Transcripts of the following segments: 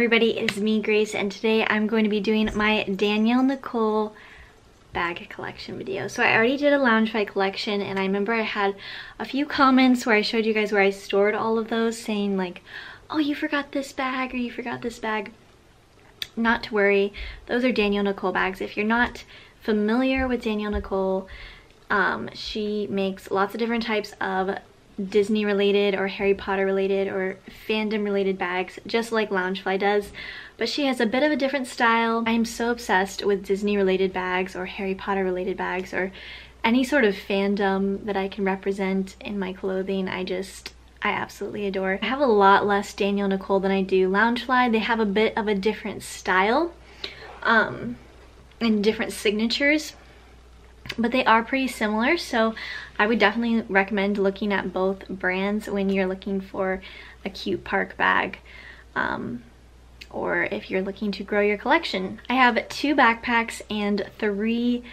everybody, it's me Grace and today I'm going to be doing my Danielle Nicole bag collection video. So I already did a Loungefly collection and I remember I had a few comments where I showed you guys where I stored all of those saying like, oh you forgot this bag or you forgot this bag. Not to worry, those are Danielle Nicole bags. If you're not familiar with Danielle Nicole, um, she makes lots of different types of Disney related or Harry Potter related or fandom related bags just like Loungefly does but she has a bit of a different style. I am so obsessed with Disney related bags or Harry Potter related bags or any sort of fandom that I can represent in my clothing. I just I absolutely adore. I have a lot less Danielle Nicole than I do Loungefly. They have a bit of a different style um, and different signatures but they are pretty similar so I would definitely recommend looking at both brands when you're looking for a cute park bag um, or if you're looking to grow your collection. I have two backpacks and three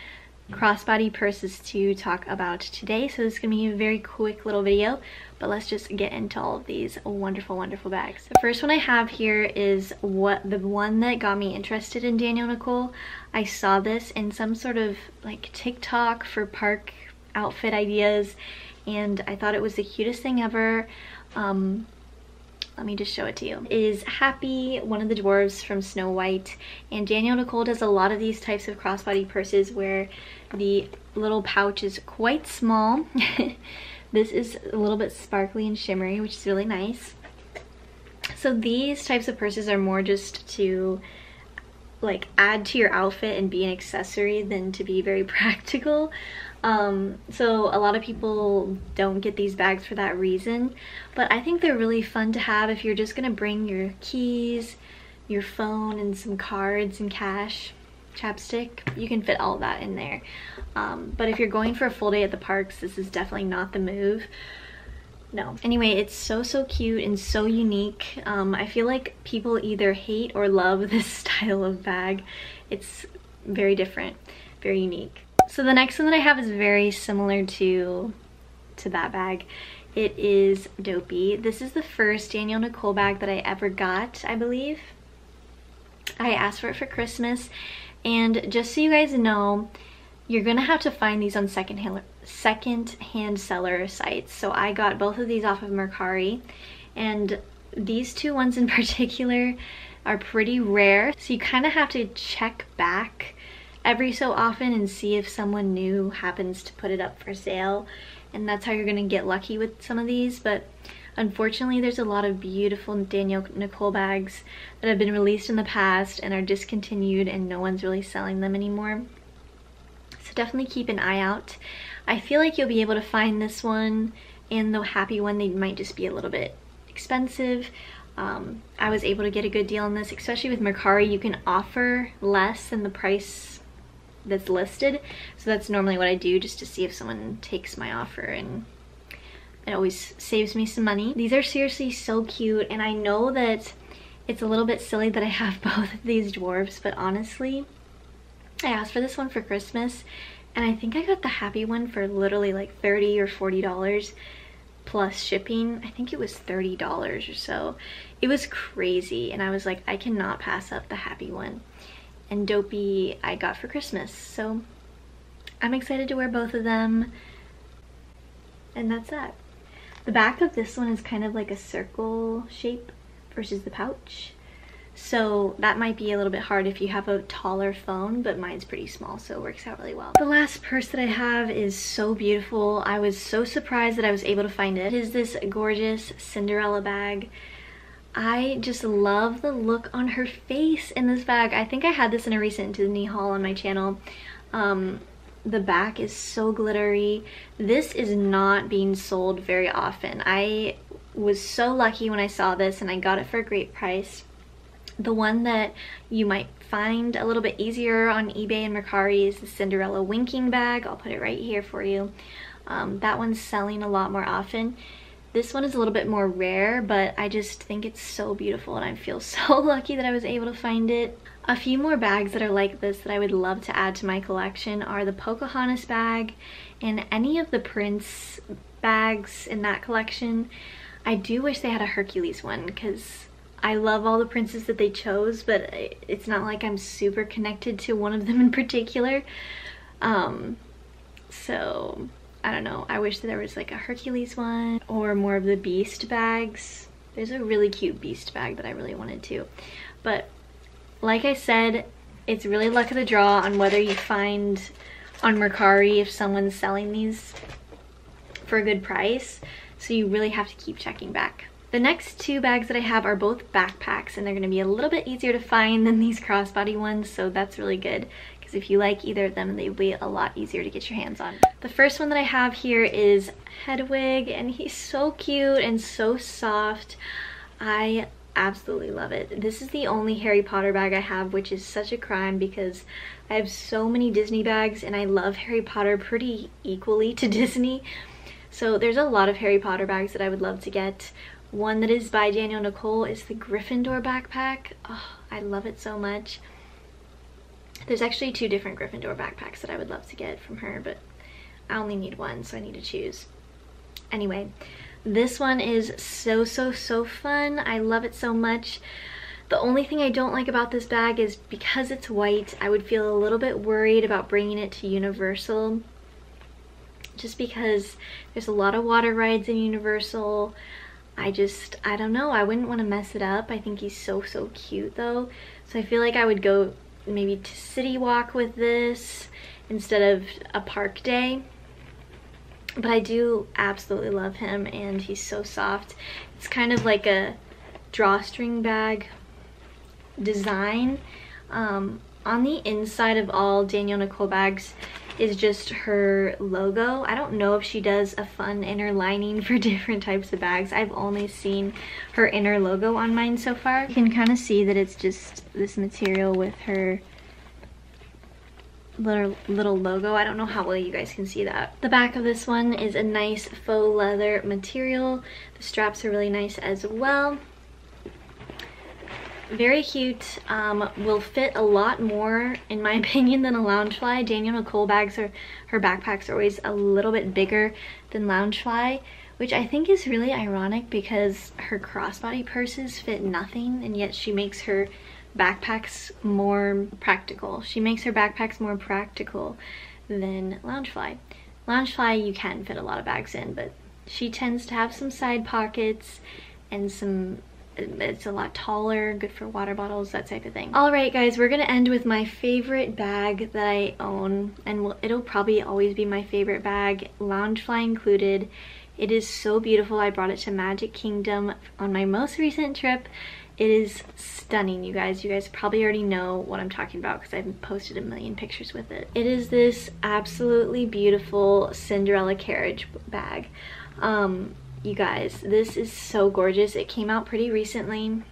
crossbody purses to talk about today so this is to be a very quick little video but let's just get into all of these wonderful wonderful bags the first one i have here is what the one that got me interested in Danielle Nicole i saw this in some sort of like tiktok for park outfit ideas and i thought it was the cutest thing ever um, let me just show it to you, is Happy, one of the dwarves from Snow White. And Danielle Nicole does a lot of these types of crossbody purses where the little pouch is quite small. this is a little bit sparkly and shimmery, which is really nice. So these types of purses are more just to like add to your outfit and be an accessory than to be very practical. Um, so a lot of people don't get these bags for that reason, but I think they're really fun to have if you're just gonna bring your keys, your phone, and some cards and cash, chapstick, you can fit all that in there. Um, but if you're going for a full day at the parks, this is definitely not the move. No. Anyway, it's so, so cute and so unique. Um, I feel like people either hate or love this style of bag. It's very different, very unique. So the next one that I have is very similar to, to that bag. It is Dopey. This is the first Danielle Nicole bag that I ever got, I believe. I asked for it for Christmas. And just so you guys know, you're gonna have to find these on second hand, second hand seller sites. So I got both of these off of Mercari. And these two ones in particular are pretty rare. So you kind of have to check back every so often and see if someone new happens to put it up for sale. And that's how you're gonna get lucky with some of these. But unfortunately there's a lot of beautiful Danielle Nicole bags that have been released in the past and are discontinued and no one's really selling them anymore. So definitely keep an eye out. I feel like you'll be able to find this one and the happy one. They might just be a little bit expensive. Um, I was able to get a good deal on this especially with Mercari. You can offer less than the price that's listed. So that's normally what I do just to see if someone takes my offer and it always saves me some money. These are seriously so cute and I know that it's a little bit silly that I have both of these dwarves, but honestly, I asked for this one for Christmas and I think I got the happy one for literally like 30 or $40 plus shipping. I think it was $30 or so. It was crazy and I was like, I cannot pass up the happy one and Dopey I got for Christmas. So I'm excited to wear both of them. And that's that. The back of this one is kind of like a circle shape versus the pouch. So that might be a little bit hard if you have a taller phone, but mine's pretty small, so it works out really well. The last purse that I have is so beautiful. I was so surprised that I was able to find it. It is this gorgeous Cinderella bag. I just love the look on her face in this bag. I think I had this in a recent Disney haul on my channel. Um, the back is so glittery. This is not being sold very often. I was so lucky when I saw this and I got it for a great price. The one that you might find a little bit easier on eBay and Mercari is the Cinderella winking bag. I'll put it right here for you. Um, that one's selling a lot more often. This one is a little bit more rare, but I just think it's so beautiful and I feel so lucky that I was able to find it. A few more bags that are like this that I would love to add to my collection are the Pocahontas bag and any of the Prince bags in that collection. I do wish they had a Hercules one because I love all the princes that they chose, but it's not like I'm super connected to one of them in particular. Um, so I don't know. I wish there was like a Hercules one or more of the Beast bags. There's a really cute Beast bag that I really wanted to. But like I said, it's really luck of the draw on whether you find on Mercari if someone's selling these for a good price. So you really have to keep checking back. The next two bags that I have are both backpacks and they're going to be a little bit easier to find than these crossbody ones. So that's really good because if you like either of them, they'll be a lot easier to get your hands on. The first one that I have here is Hedwig and he's so cute and so soft. I absolutely love it. This is the only Harry Potter bag I have, which is such a crime because I have so many Disney bags and I love Harry Potter pretty equally to Disney. So there's a lot of Harry Potter bags that I would love to get. One that is by Danielle Nicole is the Gryffindor backpack. Oh, I love it so much. There's actually two different Gryffindor backpacks that I would love to get from her, but I only need one, so I need to choose. Anyway, this one is so, so, so fun. I love it so much. The only thing I don't like about this bag is because it's white, I would feel a little bit worried about bringing it to Universal just because there's a lot of water rides in Universal. I just, I don't know, I wouldn't want to mess it up. I think he's so, so cute though. So I feel like I would go maybe to City Walk with this instead of a park day but I do absolutely love him and he's so soft. It's kind of like a drawstring bag design. Um, on the inside of all Danielle Nicole bags is just her logo. I don't know if she does a fun inner lining for different types of bags. I've only seen her inner logo on mine so far. You can kind of see that it's just this material with her little, little logo. I don't know how well you guys can see that. The back of this one is a nice faux leather material. The straps are really nice as well. Very cute. Um, will fit a lot more, in my opinion, than a Loungefly. Danielle Nicole bags, are, her backpacks are always a little bit bigger than Loungefly, which I think is really ironic because her crossbody purses fit nothing, and yet she makes her backpacks more practical. She makes her backpacks more practical than Loungefly. Loungefly you can fit a lot of bags in, but she tends to have some side pockets and some it's a lot taller, good for water bottles, that type of thing. Alright guys, we're gonna end with my favorite bag that I own, and it'll probably always be my favorite bag, Loungefly included. It is so beautiful. I brought it to Magic Kingdom on my most recent trip it is stunning, you guys. You guys probably already know what I'm talking about because I've posted a million pictures with it. It is this absolutely beautiful Cinderella carriage bag. Um, you guys, this is so gorgeous. It came out pretty recently.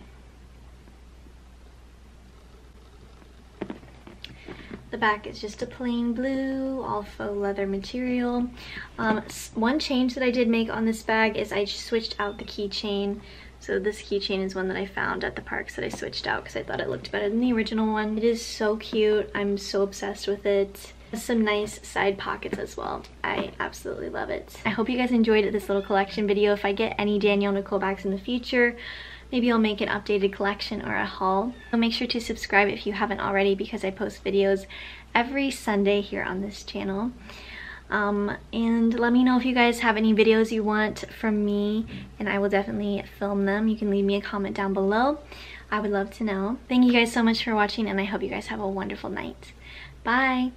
The back is just a plain blue, all faux leather material. Um, one change that I did make on this bag is I switched out the keychain so this keychain is one that I found at the parks that I switched out because I thought it looked better than the original one. It is so cute. I'm so obsessed with it. Some nice side pockets as well. I absolutely love it. I hope you guys enjoyed this little collection video. If I get any Danielle Nicole bags in the future, maybe I'll make an updated collection or a haul. So make sure to subscribe if you haven't already because I post videos every Sunday here on this channel. Um, and let me know if you guys have any videos you want from me and I will definitely film them. You can leave me a comment down below. I would love to know. Thank you guys so much for watching and I hope you guys have a wonderful night. Bye!